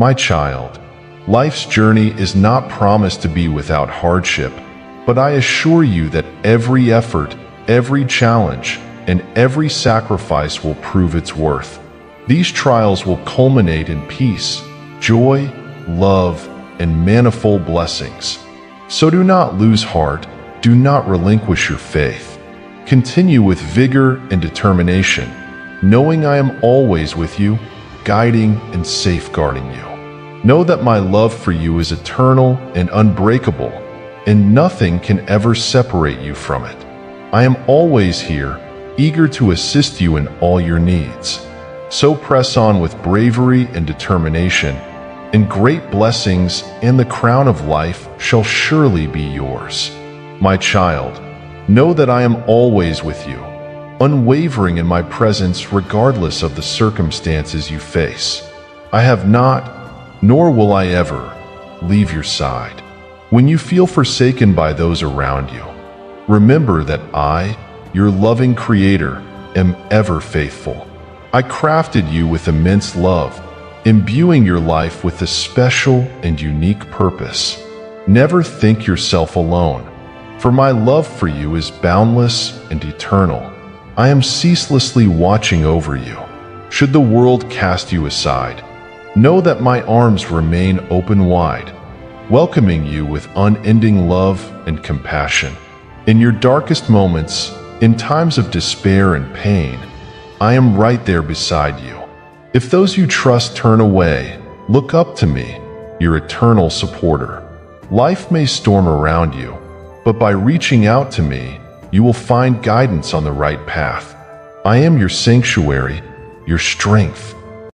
My child, life's journey is not promised to be without hardship, but I assure you that every effort, every challenge, and every sacrifice will prove its worth. These trials will culminate in peace, joy, love, and manifold blessings. So do not lose heart, do not relinquish your faith. Continue with vigor and determination, knowing I am always with you, guiding and safeguarding you. Know that my love for you is eternal and unbreakable, and nothing can ever separate you from it. I am always here, eager to assist you in all your needs. So press on with bravery and determination, and great blessings and the crown of life shall surely be yours. My child, know that I am always with you, unwavering in my presence regardless of the circumstances you face. I have not, nor will I ever, leave your side. When you feel forsaken by those around you, remember that I, your loving Creator, am ever faithful. I crafted you with immense love, imbuing your life with a special and unique purpose. Never think yourself alone, for my love for you is boundless and eternal. I am ceaselessly watching over you. Should the world cast you aside, know that my arms remain open wide, welcoming you with unending love and compassion. In your darkest moments, in times of despair and pain, I am right there beside you. If those you trust turn away, look up to me, your eternal supporter. Life may storm around you, but by reaching out to me, you will find guidance on the right path. I am your sanctuary, your strength,